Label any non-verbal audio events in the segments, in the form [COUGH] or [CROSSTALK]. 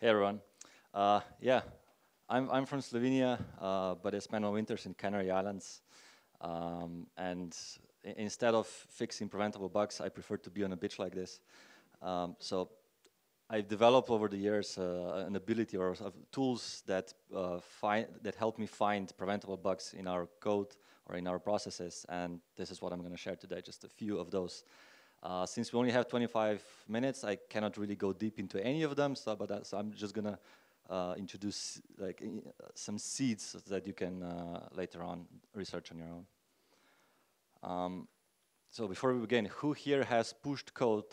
Hey everyone. Uh, yeah, I'm, I'm from Slovenia, uh, but I spent my winters in Canary Islands. Um, and instead of fixing preventable bugs, I prefer to be on a beach like this. Um, so I've developed over the years uh, an ability or tools that uh, find that help me find preventable bugs in our code or in our processes, and this is what I'm going to share today. Just a few of those. Uh, since we only have 25 minutes, I cannot really go deep into any of them. So, but so I'm just going to uh, introduce like some seeds that you can uh, later on research on your own. Um, so before we begin, who here has pushed code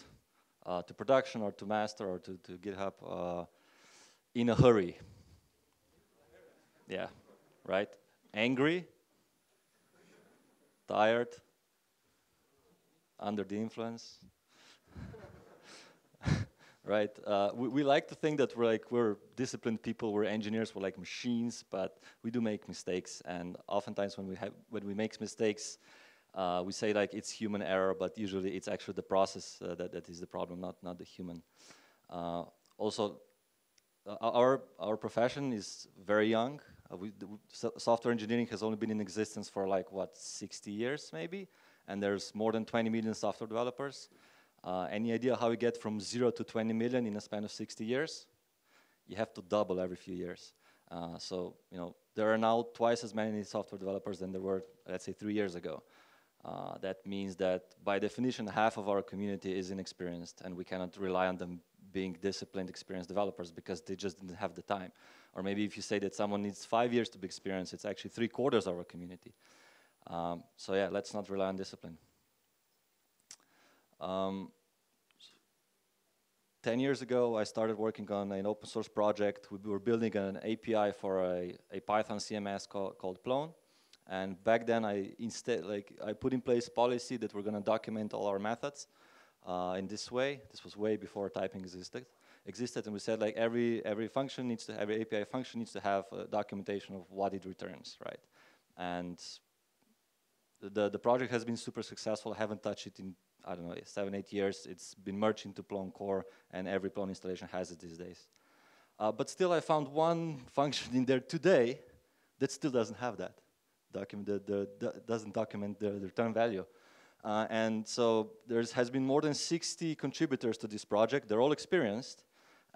uh, to production or to master or to, to GitHub uh, in a hurry. Yeah, right? Angry, tired, under the influence. [LAUGHS] right? Uh, we, we, like to think that we're like we're disciplined people, we're engineers, we're like machines, but we do make mistakes, and oftentimes when we have when we make mistakes, uh, we say like it's human error, but usually it's actually the process uh, that, that is the problem, not, not the human. Uh, also, uh, our, our profession is very young. Uh, we, so software engineering has only been in existence for like, what, 60 years maybe? And there's more than 20 million software developers. Uh, any idea how we get from zero to 20 million in a span of 60 years? You have to double every few years. so, you know, there are now twice as many software developers than there were, let's say, three years ago. Uh, that means that by definition, half of our community is inexperienced and we cannot rely on them being disciplined, experienced developers because they just didn't have the time. Or maybe if you say that someone needs five years to be experienced, it's actually three quarters of our community. Um, so yeah, let's not rely on discipline. Um, 10 years ago, I started working on an open source project. We were building an API for a, a Python CMS called, called Plone. And back then, I instead like I put in place policy that we're going to document all our methods uh, in this way. This was way before typing existed. Existed, and we said like every every function needs to every API function needs to have documentation of what it returns, right? And the the project has been super successful. I haven't touched it in I don't know seven eight years. It's been merged into Plone core, and every Plone installation has it these days. Uh, but still, I found one [LAUGHS] function in there today that still doesn't have that document the, the, the doesn't document the, the return value. Uh, and so there has been more than 60 contributors to this project. They're all experienced,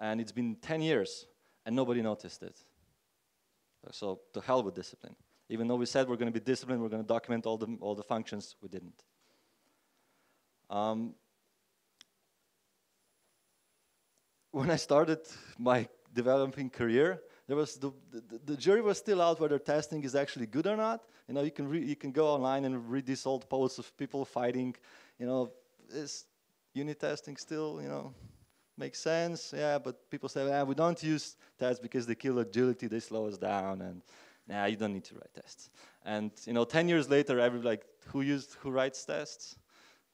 and it's been 10 years, and nobody noticed it. So to hell with discipline. Even though we said we're going to be disciplined, we're going to document all the, all the functions, we didn't. Um, when I started my developing career, there was the, the, the, jury was still out whether testing is actually good or not. You know, you can you can go online and read these old posts of people fighting. You know, is unit testing still you know makes sense? Yeah, but people say, we don't use tests because they kill agility, they slow us down, and nah, you don't need to write tests. And you know, 10 years later, every like who used who writes tests?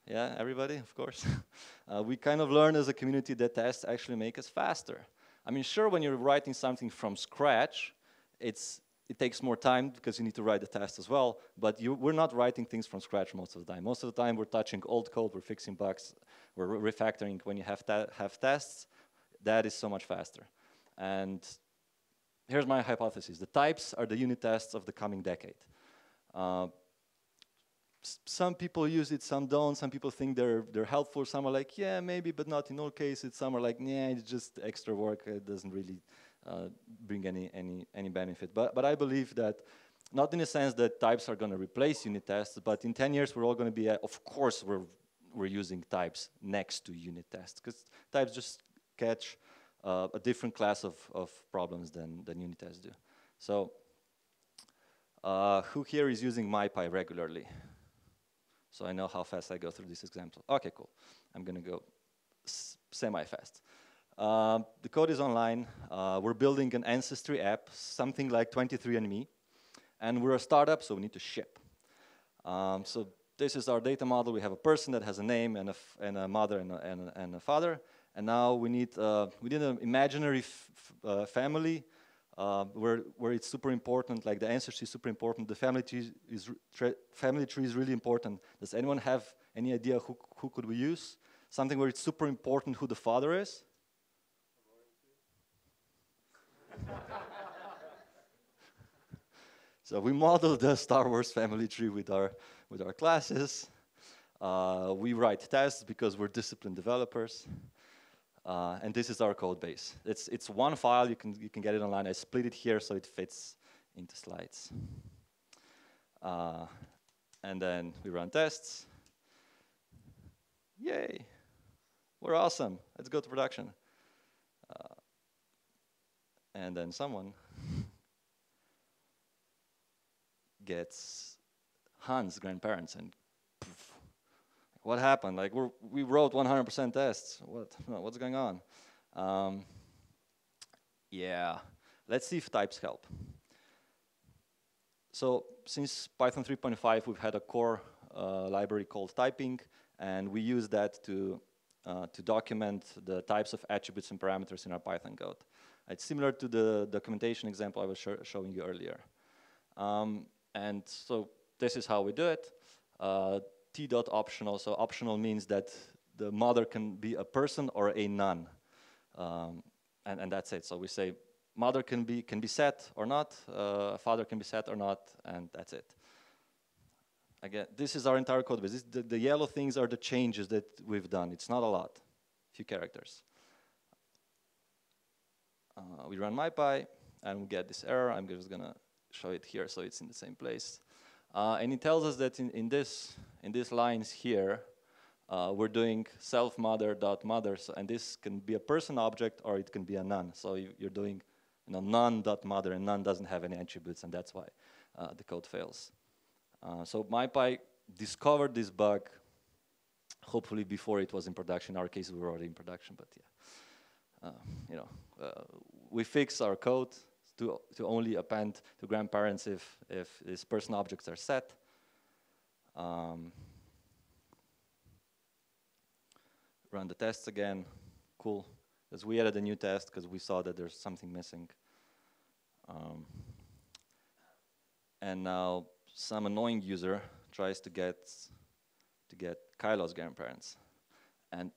Yeah, everybody, of course. [LAUGHS] uh, we kind of learn as a community that tests actually make us faster. I mean, sure, when you're writing something from scratch, it's, it takes more time because you need to write the test as well, but you, we're not writing things from scratch most of the time. Most of the time, we're touching old code, we're fixing bugs, we're refactoring. When you have, have tests, that is so much faster. And here's my hypothesis. The types are the unit tests of the coming decade. Uh, some people use it, some don't. Some people think they're they're helpful. Some are like, yeah, maybe, but not in all cases. Some are like, yeah, it's just extra work. It doesn't really uh, bring any any any benefit. But but I believe that not in the sense that types are going to replace unit tests, but in 10 years we're all going to be, uh, of course, we're we're using types next to unit tests because types just catch uh, a different class of of problems than than unit tests do. So. Uh, who here is using MyPy regularly? so I know how fast I go through this example. Okay, cool. I'm going to go semi-fast. Uh, the code is online. Uh, we're building an ancestry app, something like 23andMe. And we're a startup, so we need to ship. Um, so this is our data model. We have a person that has a name and a, and a mother and, a, and a, father. And now we need, uh, we need an imaginary uh, family uh, where, where it's super important, like the ancestry is super important, the family tree is, family tree is really important. Does anyone have any idea who, who could we use? Something where it's super important who the father is? [LAUGHS] so we modeled the Star Wars family tree with our, with our classes. Uh, we write tests because we're disciplined developers. Uh, and this is our code base. It's, it's one file, you can, you can get it online. I split it here so it fits into slides. Uh, and then we run tests. Yay, we're awesome. Let's go to production. Uh, and then someone [LAUGHS] gets Han's grandparents and poof, what happened? Like we we wrote 100% tests. What [LAUGHS] what's going on? Um, yeah, let's see if types help. So since Python 3.5, we've had a core uh, library called typing, and we use that to uh, to document the types of attributes and parameters in our Python code. It's similar to the documentation example I was sh showing you earlier. Um, and so this is how we do it. Uh, T dot optional, so optional means that the mother can be a person or a none. Um, and, and that's it. So we say mother can be, can be set or not, uh, father can be set or not, and that's it. Again, this is our entire code base. The, the, yellow things are the changes that we've done. It's not a lot, few characters. Uh, we run MyPy, and we get this error. I'm just gonna show it here so it's in the same place. Uh, and it tells us that in, in, this, in these lines here, uh, we're doing self mother dot mother, so, and this can be a person object or it can be a none. So you, are doing you know, none dot mother, and none doesn't have any attributes, and that's why uh, the code fails. Uh, so MyPy discovered this bug, hopefully before it was in production. In our case, we were already in production, but yeah, uh, you know, uh, we fix our code to to only append to grandparents if if these person objects are set. Um, run the tests again. Cool. Because we added a new test because we saw that there's something missing. Um, and now some annoying user tries to get to get Kylo's grandparents. And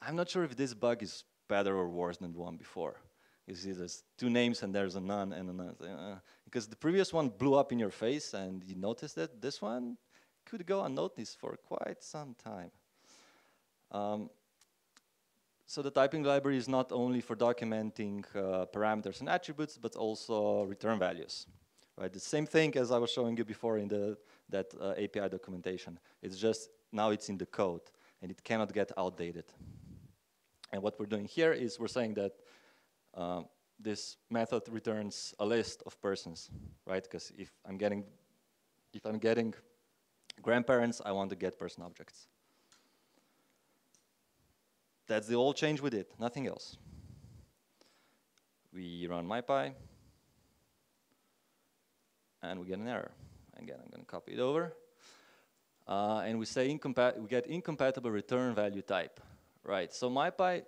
I'm not sure if this bug is better or worse than the one before. You see there's two names and there's a none and a none. Uh, because the previous one blew up in your face and you noticed it. This one could go unnoticed for quite some time. Um, so the typing library is not only for documenting uh, parameters and attributes, but also return values. Right? The same thing as I was showing you before in the, that uh, API documentation. It's just now it's in the code and it cannot get outdated. And what we're doing here is we're saying that uh, this method returns a list of persons, right? Because if I'm getting if I'm getting grandparents, I want to get person objects. That's the old change we did, nothing else. We run MyPy, and we get an error. Again, I'm going to copy it over. Uh, and we say we get incompatible return value type. Right, so MyPy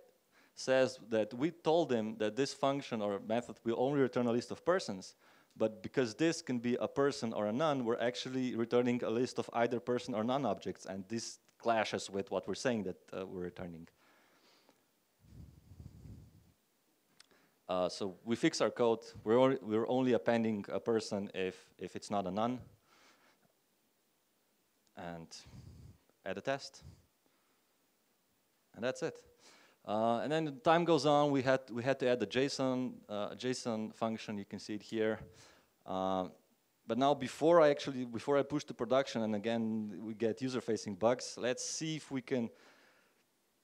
says that we told them that this function or method will only return a list of persons, but because this can be a person or a none, we're actually returning a list of either person or none objects, and this clashes with what we're saying that uh, we're returning. Uh, so we fix our code. We're, we're only appending a person if, if it's not a none. And add a test. And that's it. Uh, and then time goes on, we had, we had to add the JSON, uh, JSON function, you can see it here. Uh, but now before I actually, before I push to production, and again, we get user-facing bugs, let's see if we can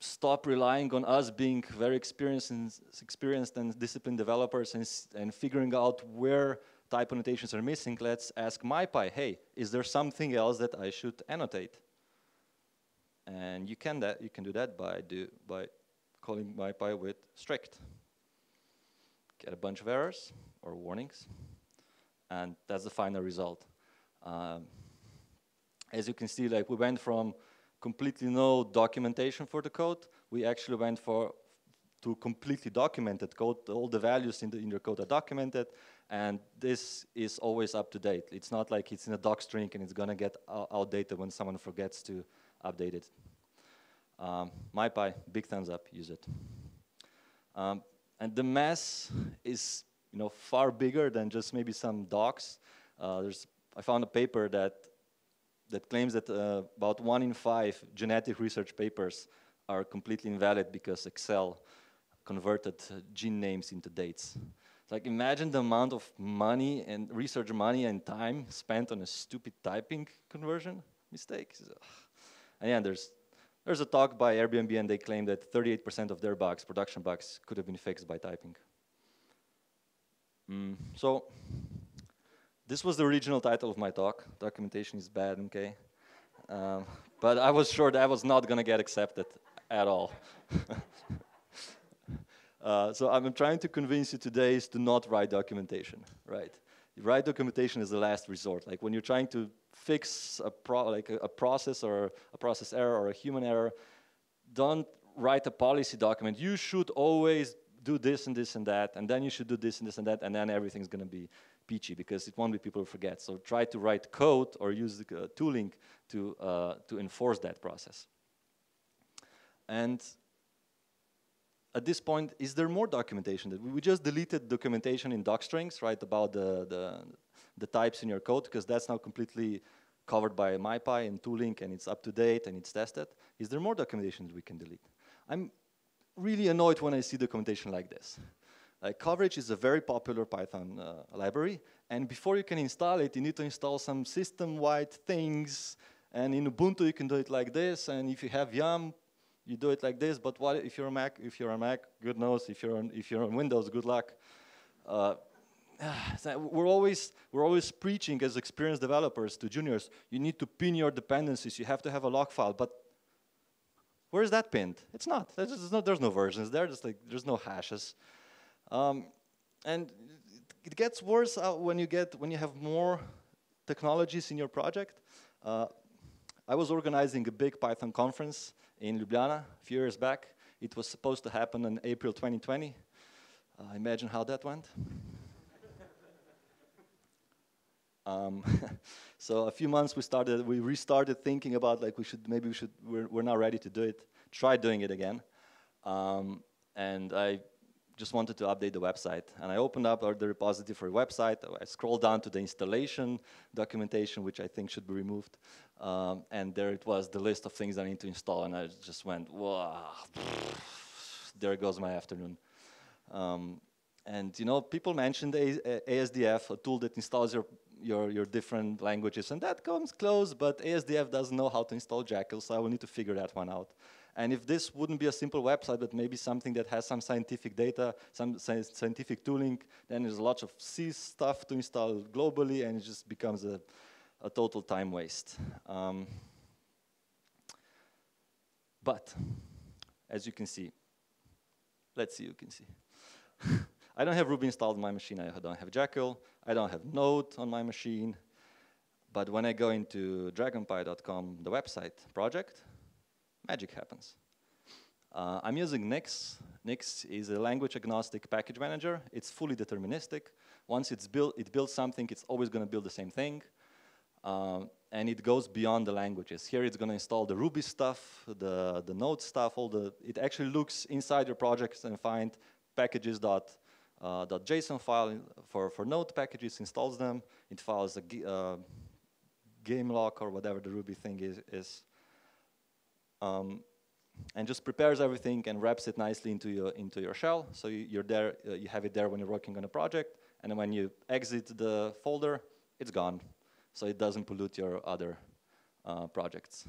stop relying on us being very experienced and, experienced and disciplined developers and, and figuring out where type annotations are missing, let's ask MyPy, hey, is there something else that I should annotate? And you can that you can do that by do by calling MyPy with strict. Get a bunch of errors or warnings, and that's the final result. Um, as you can see, like we went from completely no documentation for the code. We actually went for to completely documented code. All the values in, the, in your code are documented, and this is always up to date. It's not like it's in a doc string and it's gonna get outdated when someone forgets to update it. Um, MyPy, big thumbs up, use it. Um, and the mess is you know, far bigger than just maybe some docs. Uh, there's, I found a paper that that claims that uh, about one in five genetic research papers are completely invalid because Excel converted uh, gene names into dates. Like imagine the amount of money and research money and time spent on a stupid typing conversion mistake. And yeah, there's there's a talk by Airbnb and they claim that 38% of their bugs, production bugs, could have been fixed by typing. Mm, so this was the original title of my talk. Documentation is bad, okay? Um, but I was sure that I was not gonna get accepted at all. [LAUGHS] uh, so I'm trying to convince you today is to not write documentation, right? Write documentation is the last resort. Like when you're trying to fix a pro like a, a process or a process error or a human error, don't write a policy document. You should always do this and this and that, and then you should do this and this and that, and then everything's going to be peachy because it won't be people who forget. So try to write code or use the uh, tooling to, uh, to enforce that process. And at this point, is there more documentation? That we just deleted documentation in docstrings, right, about the, the, the types in your code, because that's now completely covered by MyPy and tooling, and it's up to date and it's tested. Is there more documentation that we can delete? I'm really annoyed when I see documentation like this. Like coverage is a very popular Python uh, library, and before you can install it, you need to install some system-wide things, and in Ubuntu you can do it like this, and if you have Yum, you do it like this, but what if you're a Mac? If you're a Mac, good knows. If you're on, if you're on Windows, good luck. Uh, [SIGHS] we're always we're always preaching as experienced developers to juniors. You need to pin your dependencies. You have to have a log file, but where's that pinned? It's not. There's no, there's no versions there. There's like there's no hashes, um, and it gets worse when you get when you have more technologies in your project. Uh, I was organizing a big Python conference in Ljubljana a few years back. It was supposed to happen in April 2020. Uh, imagine how that went. [LAUGHS] um, [LAUGHS] so a few months we started, we restarted thinking about like we should, maybe we should, we're, we're now ready to do it, try doing it again. Um, and I just wanted to update the website. And I opened up the repository for a website. I scrolled down to the installation documentation, which I think should be removed. Um, and there it was, the list of things I need to install. And I just went, wow, [SIGHS] there goes my afternoon. Um, and you know, people mentioned a ASDF, a tool that installs your, your, your different languages, and that comes close, but ASDF doesn't know how to install Jekyll, so I will need to figure that one out. And if this wouldn't be a simple website, but maybe something that has some scientific data, some scientific tooling, then there's a lot of C stuff to install globally, and it just becomes a, a total time waste. Um, but, as you can see, let's see, you can see. [LAUGHS] I don't have Ruby installed on my machine. I don't have Jekyll. I don't have Node on my machine. But when I go into dragonpy.com, the website project, magic happens. Uh, I'm using Nix. Nix is a language agnostic package manager. It's fully deterministic. Once it's built, it builds something, it's always going to build the same thing. Um, and it goes beyond the languages. Here it's going to install the Ruby stuff, the, the Node stuff, all the, it actually looks inside your projects and find packages dot, uh, dot JSON file for, for Node packages, installs them. It files a uh, game lock or whatever the Ruby thing is, is um, and just prepares everything and wraps it nicely into your into your shell. So you, are there, uh, you have it there when you're working on a project, and when you exit the folder, it's gone. So it doesn't pollute your other uh, projects.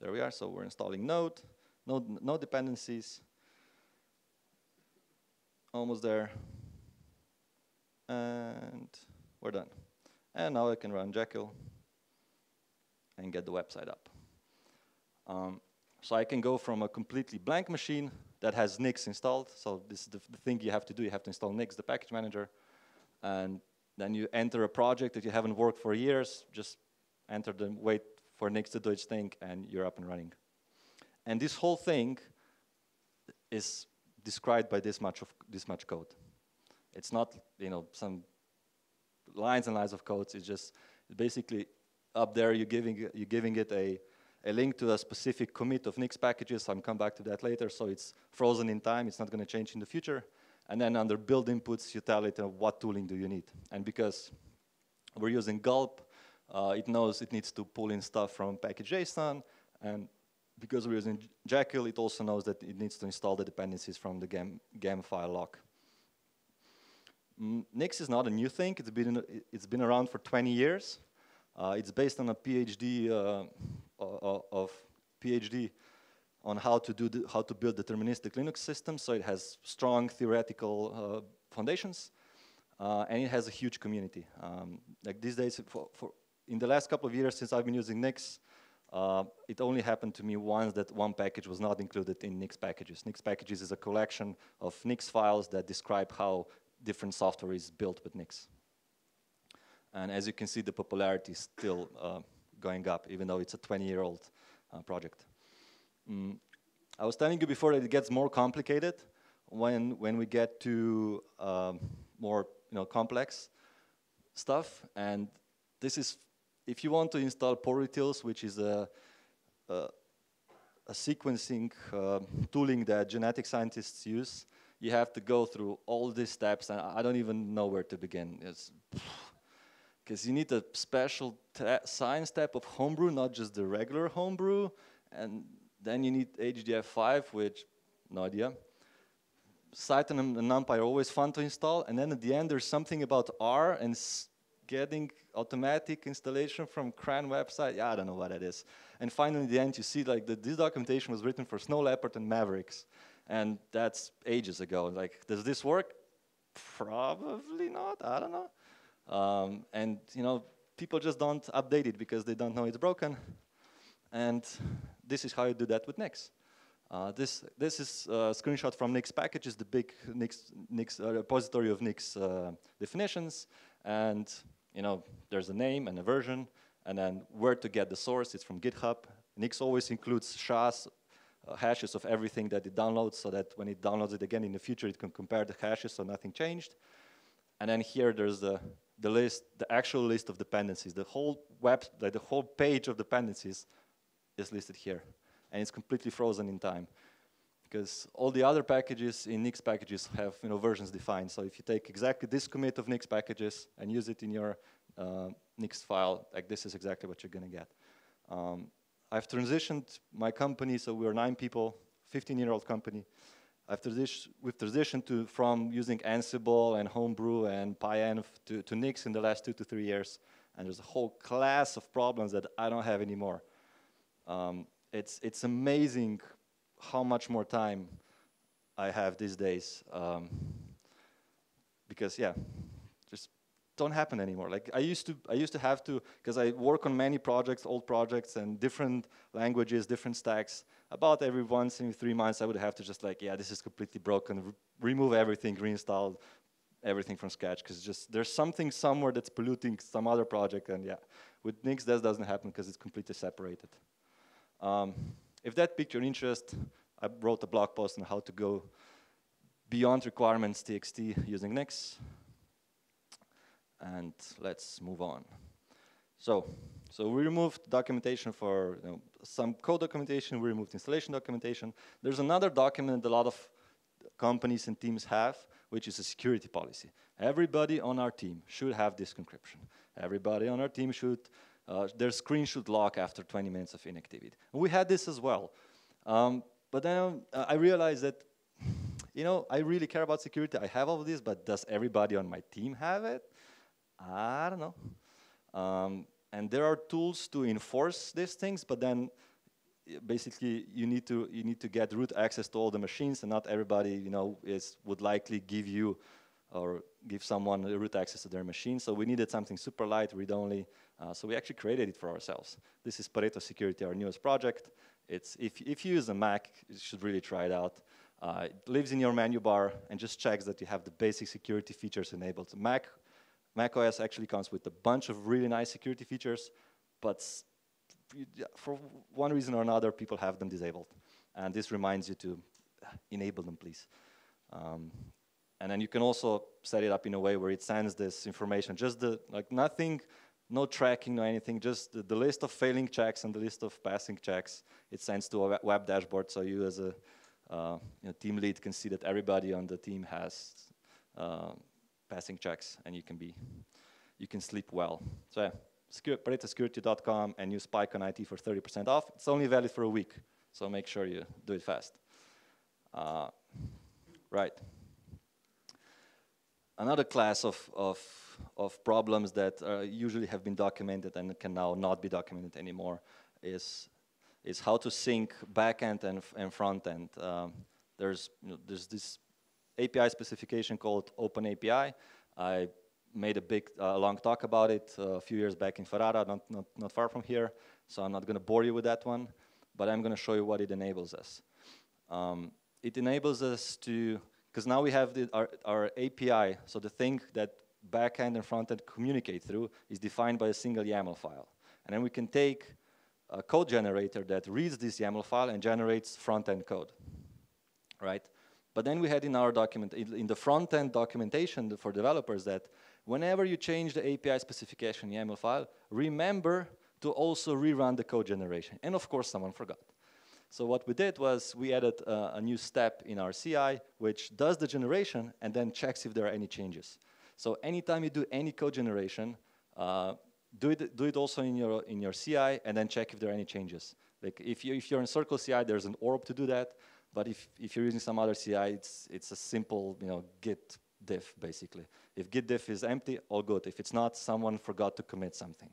There we are. So we're installing Node, no, Node dependencies. Almost there. And we're done. And now I can run Jekyll and get the website up. Um, so I can go from a completely blank machine that has Nix installed. So this is the, the, thing you have to do. You have to install Nix, the package manager. And then you enter a project that you haven't worked for years. Just enter the wait for Nix to do its thing, and you're up and running. And this whole thing is described by this much of this much code. It's not you know some lines and lines of codes. It's just basically up there. You're giving you're giving it a a link to a specific commit of Nix packages. I'll come back to that later. So it's frozen in time. It's not going to change in the future. And then under build inputs, you tell it uh, what tooling do you need. And because we're using Gulp, uh, it knows it needs to pull in stuff from package.json. And because we're using Jekyll, it also knows that it needs to install the dependencies from the gem, file lock. Mm, Nix is not a new thing. It's been, it's been around for 20 years. Uh, it's based on a PhD uh, of PhD on how to do how to build deterministic Linux systems. So it has strong theoretical uh, foundations, uh, and it has a huge community. Um, like these days, for, for, in the last couple of years since I've been using Nix, uh, it only happened to me once that one package was not included in Nix packages. Nix packages is a collection of Nix files that describe how different software is built with Nix. And as you can see, the popularity is still uh, going up, even though it's a 20-year-old uh, project. Mm. I was telling you before that it gets more complicated when when we get to um, more you know complex stuff. And this is if you want to install Poretools, which is a a, a sequencing uh, tooling that genetic scientists use, you have to go through all these steps, and I don't even know where to begin. because you need a special science type of homebrew, not just the regular homebrew, and then you need HDF5, which, no idea. Cython and NumPy are always fun to install. And then at the end, there's something about R and getting automatic installation from CRAN website. Yeah, I don't know what that is. And finally, at the end, you see like that this documentation was written for Snow Leopard and Mavericks. And that's ages ago. Like, does this work? Probably not. I don't know. Um, and, you know, people just don't update it because they don't know it's broken. And this is how you do that with Nix. Uh, this, this is a screenshot from Nix packages, the big Nix, Nix uh, repository of Nix uh, definitions. And you know, there's a name and a version, and then where to get the source, it's from GitHub. Nix always includes SHAs, uh, hashes of everything that it downloads so that when it downloads it again in the future, it can compare the hashes so nothing changed. And then here there's the, the list, the actual list of dependencies, the whole web, like the whole page of dependencies is listed here. And it's completely frozen in time. Because all the other packages in Nix packages have you know, versions defined. So if you take exactly this commit of Nix packages and use it in your uh, Nix file, like this is exactly what you're going to get. Um, I've transitioned my company, so we're nine people, 15-year-old company. I've transitioned, we've transitioned to, from using Ansible and Homebrew and PyEnv to, to Nix in the last two to three years. And there's a whole class of problems that I don't have anymore. Um, it's, it's amazing how much more time I have these days. Um, because yeah, just don't happen anymore. Like I used to, I used to have to, because I work on many projects, old projects, and different languages, different stacks. About every once in three months, I would have to just like, yeah, this is completely broken. Re remove everything, reinstall everything from scratch, because just there's something somewhere that's polluting some other project, and yeah, with Nix that doesn't happen because it's completely separated. Um, if that piqued your interest, I wrote a blog post on how to go beyond requirements TXT using Nix. And let's move on. So, so we removed documentation for you know, some code documentation, we removed installation documentation. There's another document a lot of companies and teams have, which is a security policy. Everybody on our team should have this encryption. Everybody on our team should uh, their screen should lock after 20 minutes of inactivity. We had this as well. Um, but then uh, I realized that, you know, I really care about security. I have all this, but does everybody on my team have it? I don't know. Um, and there are tools to enforce these things, but then basically you need to you need to get root access to all the machines, and not everybody you know is would likely give you or give someone root access to their machine. So we needed something super light, read-only. Uh, so we actually created it for ourselves. This is Pareto Security, our newest project. It's if, if you use a Mac, you should really try it out. Uh, it lives in your menu bar and just checks that you have the basic security features enabled. Mac, Mac OS actually comes with a bunch of really nice security features, but for one reason or another, people have them disabled. And this reminds you to enable them, please. Um, and then you can also set it up in a way where it sends this information, just the, like nothing, no tracking, no anything, just the, the list of failing checks and the list of passing checks. It sends to a web dashboard, so you as a uh, you know, team lead can see that everybody on the team has uh, passing checks, and you can be, you can sleep well. So yeah, paretosecurity.com and use PyCon IT for 30% off. It's only valid for a week, so make sure you do it fast. Uh, right. Another class of, of, of problems that uh, usually have been documented and can now not be documented anymore is, is how to sync backend and, and front end. Um, there's, you know, there's this API specification called OpenAPI. I made a big, uh, long talk about it uh, a few years back in Ferrara, not, not, not far from here, so I'm not going to bore you with that one, but I'm going to show you what it enables us. Um, it enables us to because now we have the, our, our API, so the thing that backend and frontend communicate through is defined by a single YAML file. And then we can take a code generator that reads this YAML file and generates front-end code, right? But then we had in our document, in the front-end documentation for developers that whenever you change the API specification YAML file, remember to also rerun the code generation. And of course, someone forgot. So what we did was we added uh, a new step in our CI, which does the generation and then checks if there are any changes. So anytime you do any code generation, uh, do it do it also in your in your CI and then check if there are any changes. Like if you if you're in Circle CI, there's an orb to do that. But if if you're using some other CI, it's it's a simple you know git diff basically. If git diff is empty, all good. If it's not, someone forgot to commit something.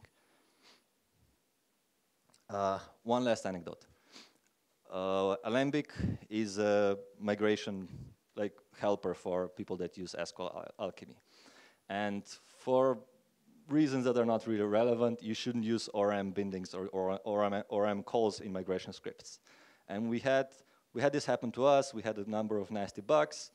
Uh, one last anecdote. Uh, Alembic is a migration like helper for people that use SQL Alchemy. And for reasons that are not really relevant, you shouldn't use ORM bindings or, or ORM, ORM calls in migration scripts. And we had, we had this happen to us. We had a number of nasty bugs.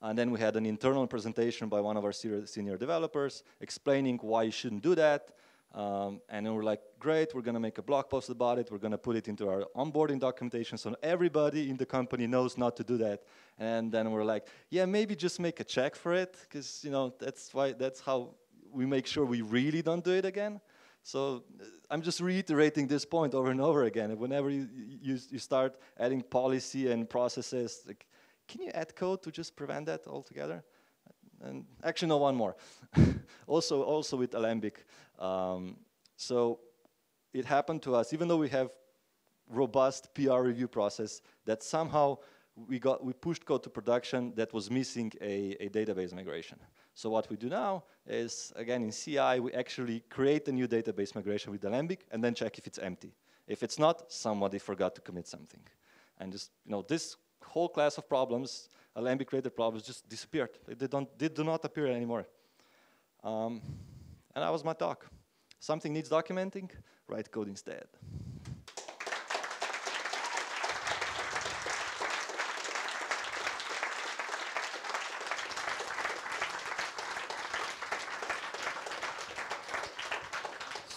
And then we had an internal presentation by one of our senior developers explaining why you shouldn't do that. Um, and then we're like, great, we're going to make a blog post about it. We're going to put it into our onboarding documentation so everybody in the company knows not to do that. And then we're like, yeah, maybe just make a check for it because you know that's why that's how we make sure we really don't do it again. So uh, I'm just reiterating this point over and over again. Whenever you, you, you start adding policy and processes, like, can you add code to just prevent that altogether? and actually no one more. [LAUGHS] also, also with Alembic. Um, so it happened to us, even though we have robust PR review process, that somehow we got we pushed code to production that was missing a, a database migration. So what we do now is, again, in CI, we actually create a new database migration with Alembic and then check if it's empty. If it's not, somebody forgot to commit something. And just, you know, this whole class of problems Alembic related problems just disappeared. They, don't, they do not appear anymore. Um, and that was my talk. Something needs documenting, write code instead.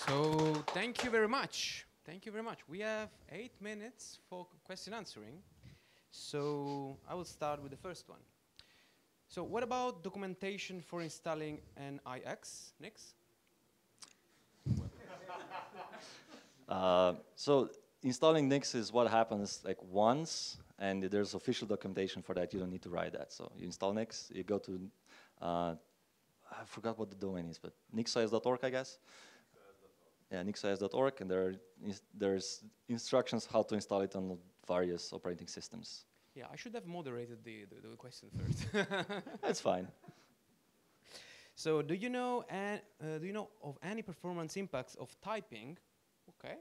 So thank you very much. Thank you very much. We have eight minutes for question answering. So I will start with the first one. So what about documentation for installing an IX, Nix? Uh, so installing Nix is what happens like once, and there's official documentation for that. You don't need to write that. So you install Nix, you go to, uh, I forgot what the domain is, but nixos.org, I guess. Yeah, nixos.org, and there there's instructions how to install it on various operating systems. Yeah, I should have moderated the, the, the question first. [LAUGHS] That's fine. So, do you know uh, do you know of any performance impacts of typing? Okay.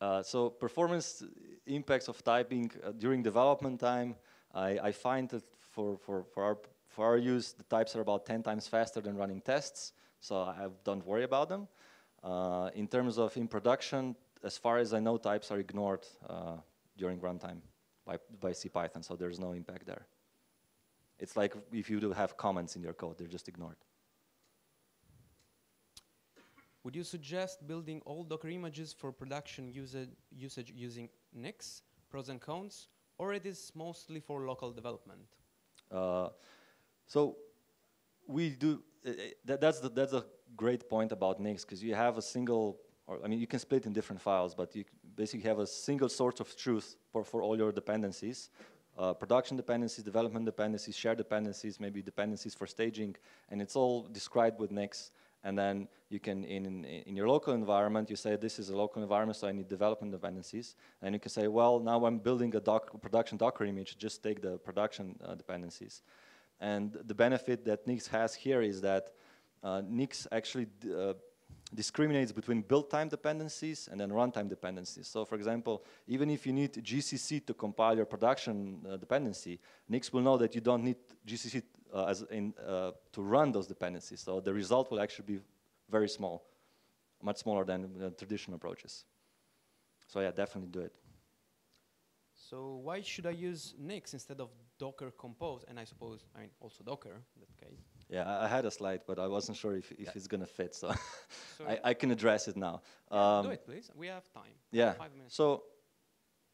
Uh, so, performance impacts of typing uh, during development time, I, I find that for, for, for, our, for our use, the types are about 10 times faster than running tests, so I don't worry about them. Uh, in terms of in production, as far as I know, types are ignored uh, during runtime by, by CPython, so there's no impact there. It's like if you do have comments in your code, they're just ignored. Would you suggest building all Docker images for production usage, using Nix, pros and cons, or it is mostly for local development? Uh, so we do, uh, that, that's, the, that's a great point about Nix, because you have a single, or I mean, you can split in different files, but you, basically have a single source of truth for, for all your dependencies. Uh, production dependencies, development dependencies, shared dependencies, maybe dependencies for staging, and it's all described with Nix. And then you can, in, in, your local environment, you say, this is a local environment, so I need development dependencies. And you can say, well, now I'm building a doc production Docker image, just take the production uh, dependencies. And the benefit that Nix has here is that uh, Nix actually uh, discriminates between build time dependencies and then runtime dependencies. So for example, even if you need GCC to compile your production uh, dependency, Nix will know that you don't need GCC as in, uh, to run those dependencies. So the result will actually be very small, much smaller than traditional approaches. So yeah, definitely do it. So why should I use Nix instead of Docker Compose? And I suppose, I mean, also Docker in that case. Yeah, I, I had a slide, but I wasn't sure if, if yeah. it's going to fit, so, [LAUGHS] so I, I, can address it now. Yeah, um, do it, please. We have time. Yeah. So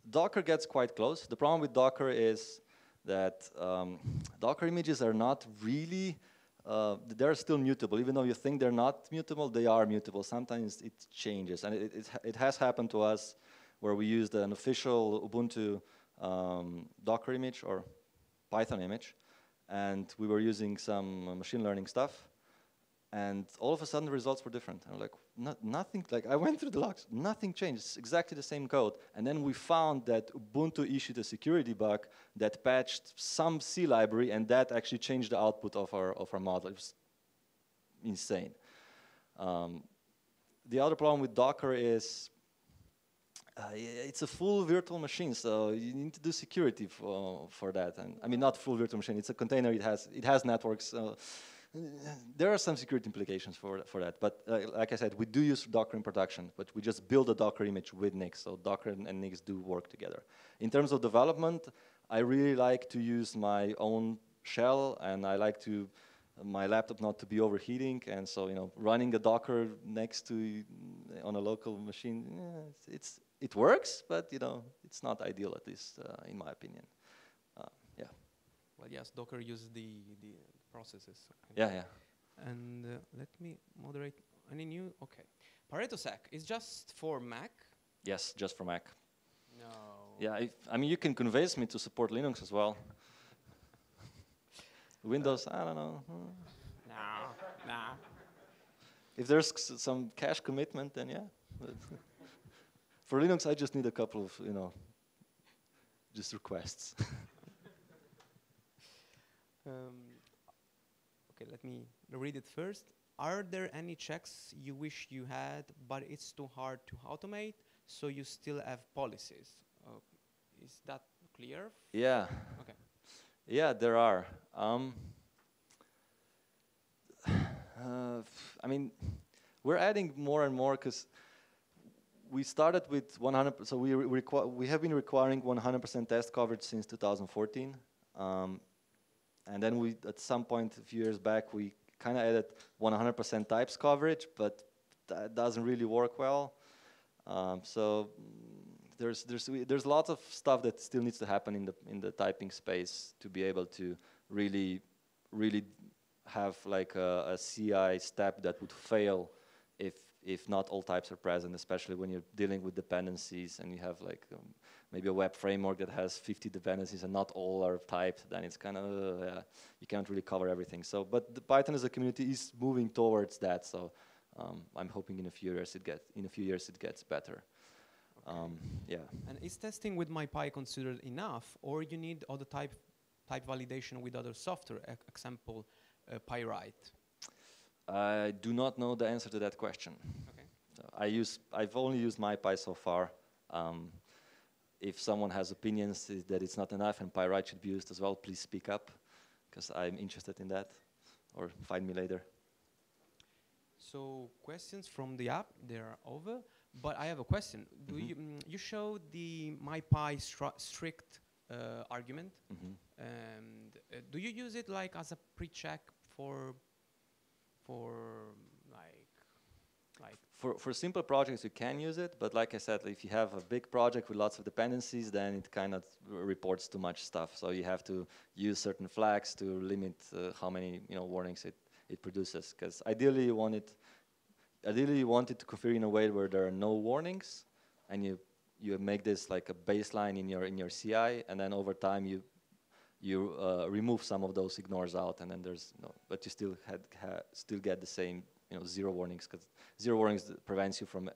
Docker gets quite close. The problem with Docker is that um, Docker images are not really, uh, they're still mutable. Even though you think they're not mutable, they are mutable. Sometimes it changes. And it, it, it has happened to us where we used an official Ubuntu um, Docker image or Python image, and we were using some machine learning stuff, and all of a sudden the results were different. And I'm like, no, nothing, like I went through the logs, nothing changed, it's exactly the same code. And then we found that Ubuntu issued a security bug that patched some C library and that actually changed the output of our, of our model. It was insane. Um, the other problem with Docker is uh, it's a full virtual machine, so you need to do security for, for that. And I mean, not full virtual machine. It's a container. It has it has networks. Uh, there are some security implications for for that. But uh, like I said, we do use Docker in production, but we just build a Docker image with Nix. So Docker and, and Nix do work together. In terms of development, I really like to use my own shell, and I like to my laptop not to be overheating, and so you know, running a Docker next to on a local machine, yeah, it's, it's it works, but you know, it's not ideal at least uh, in my opinion. Uh. Well, yes, Docker uses the the processes. Yeah, yeah. And uh, let me moderate. Any new? Okay. ParetoSec is just for Mac. Yes, just for Mac. No. Yeah, if, I mean, you can convince me to support Linux as well. [LAUGHS] Windows, I don't know. No, nah. If there's some cash commitment, then yeah. [LAUGHS] For Linux, I just need a couple of, you know, just requests. [LAUGHS] um, okay, let me read it first. Are there any checks you wish you had, but it's too hard to automate, so you still have policies? Uh, is that clear? Yeah. Okay. Yeah, there are. Um, [SIGHS] uh, I mean, we're adding more and more because we started with 100, so we, we have been requiring 100% test coverage since 2014. Um, and then we, at some point a few years back, we kind of added 100% types coverage, but that doesn't really work well. Um, so there's, there's, there's lots of stuff that still needs to happen in the, in the typing space to be able to really, really have like a, a CI step that would fail if if not all types are present, especially when you're dealing with dependencies and you have like um, maybe a web framework that has 50 dependencies and not all are typed, then it's kind of, uh, yeah, you can't really cover everything. So, but the Python as a community is moving towards that. So um, I'm hoping in a few years it gets, in a few years it gets better. Okay. Um, yeah. And is testing with MyPy considered enough or you need other type, type validation with other software, example, uh, Pyright? I do not know the answer to that question. Okay. So I use, I've only used MyPy so far. Um, if someone has opinions that it's not enough and Pyright should be used as well, please speak up, because I'm interested in that, or find me later. So questions from the app, they're over. But I have a question. Do mm -hmm. you, mm, you showed the MyPy strict uh, argument, mm -hmm. and uh, do you use it like as a pre-check for for for for simple projects you can use it but like i said if you have a big project with lots of dependencies then it kind of reports too much stuff. So you have to use certain flags to limit uh, how many you know warnings it it produces. Because ideally you want it ideally you want it to configure in a way where there are no warnings and you you make this like a baseline in your in your CI, and then over time you you uh, remove some of those ignores out, and then there's no, but you still had ha still get the same you know zero warnings because zero warnings prevents you from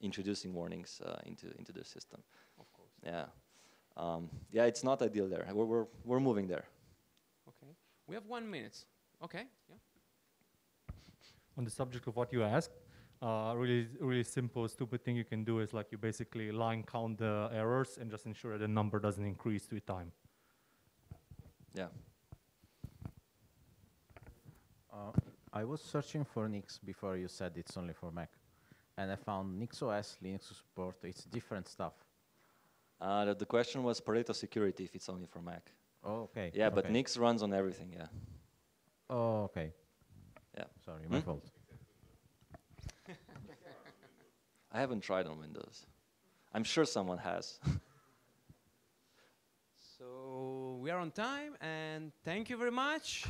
introducing warnings uh, into into the system. Of course. Yeah, um, yeah, it's not ideal there. We're we're, we're moving there. Okay. We have one minute. Okay. Yeah. on the subject of what you asked, uh, really, really simple, stupid thing you can do is like you basically line count the errors and just ensure that the number doesn't increase with time. Yeah. Uh, I was searching for Nix before you said it's only for Mac, and I found NixOS, Linux support. It's different stuff. Uh, the, the question was Pareto security if it's only for Mac. Oh, okay. Yeah, but. Nix runs on everything. Yeah. Oh, okay. Yeah. Sorry, my Hmm? fault. [LAUGHS] I haven't tried on Windows. I'm sure someone has. [LAUGHS] So we are on time, and thank you very much.